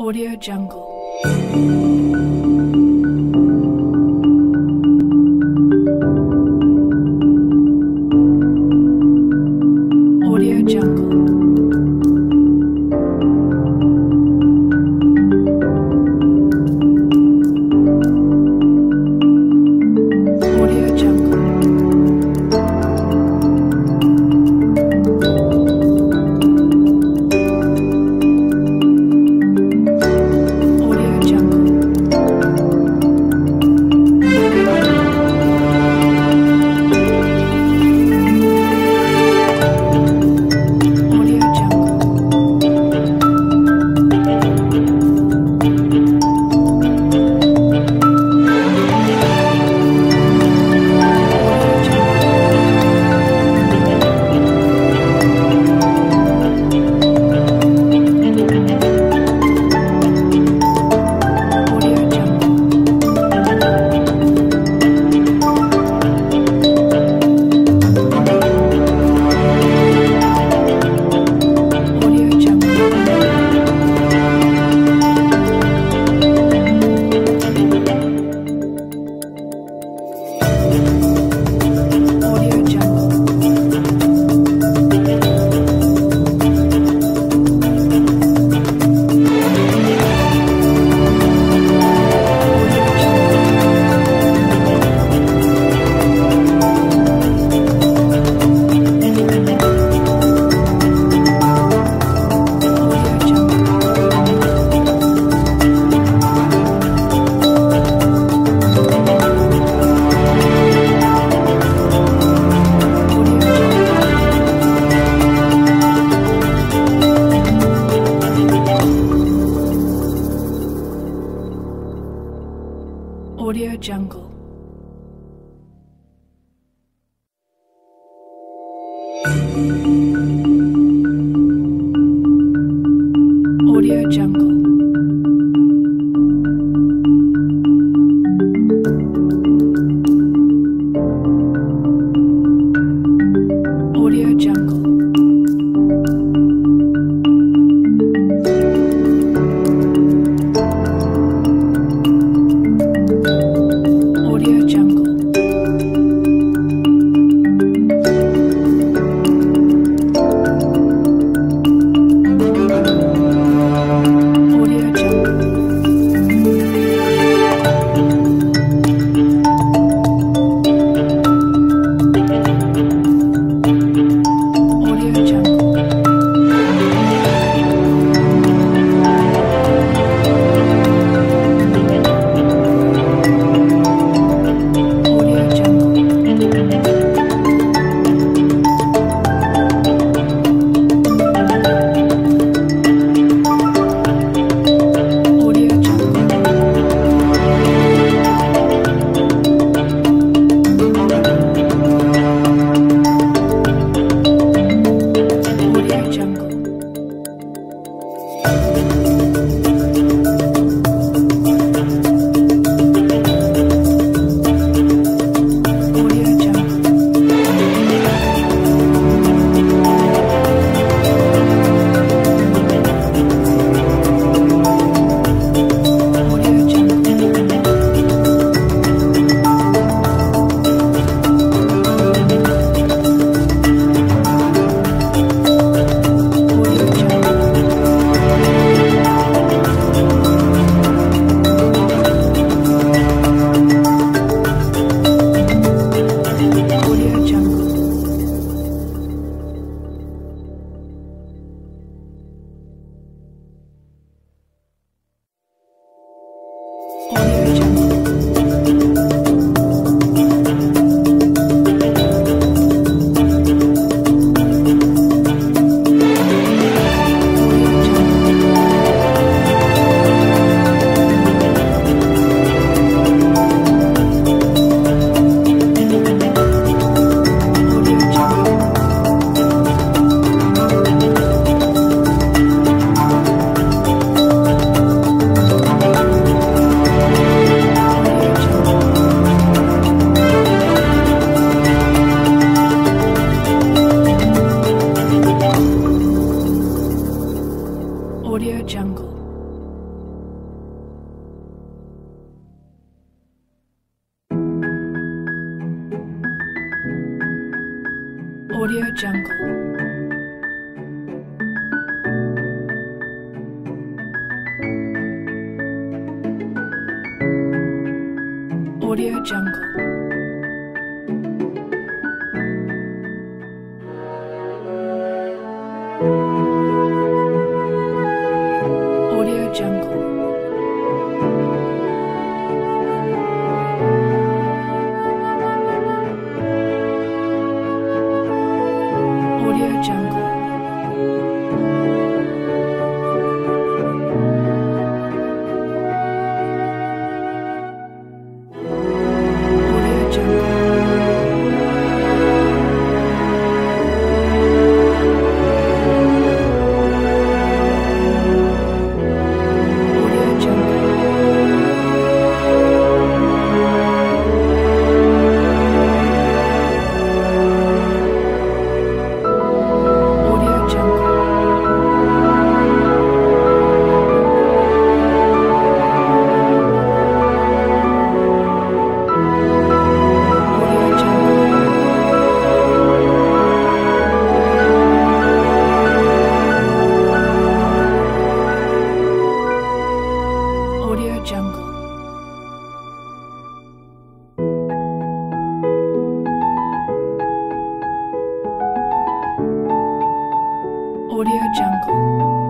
Audio Jungle. Audio Jungle. Audio Jungle.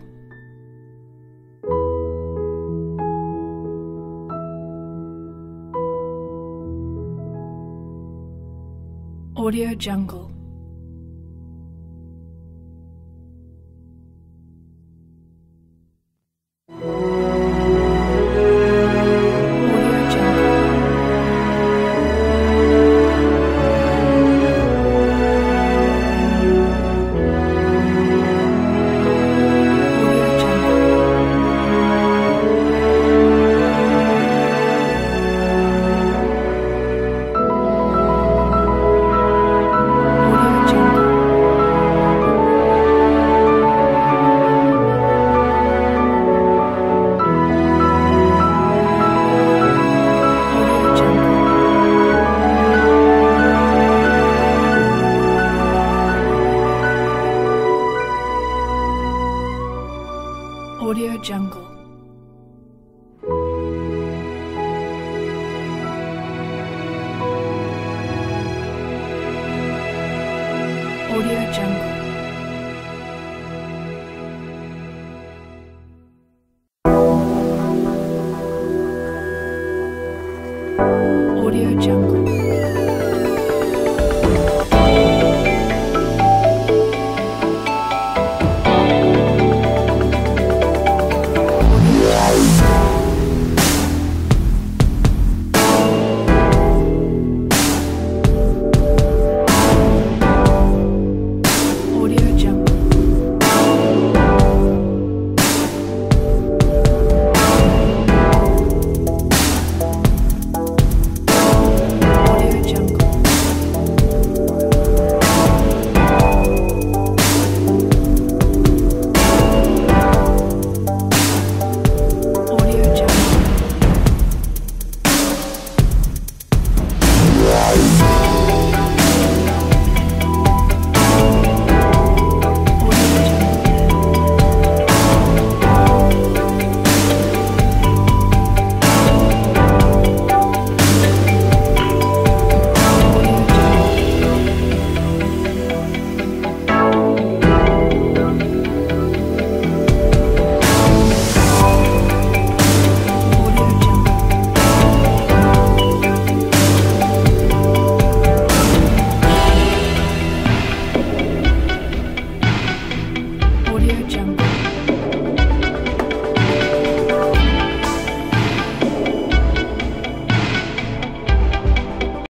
Audio Jungle. Audio Jungle.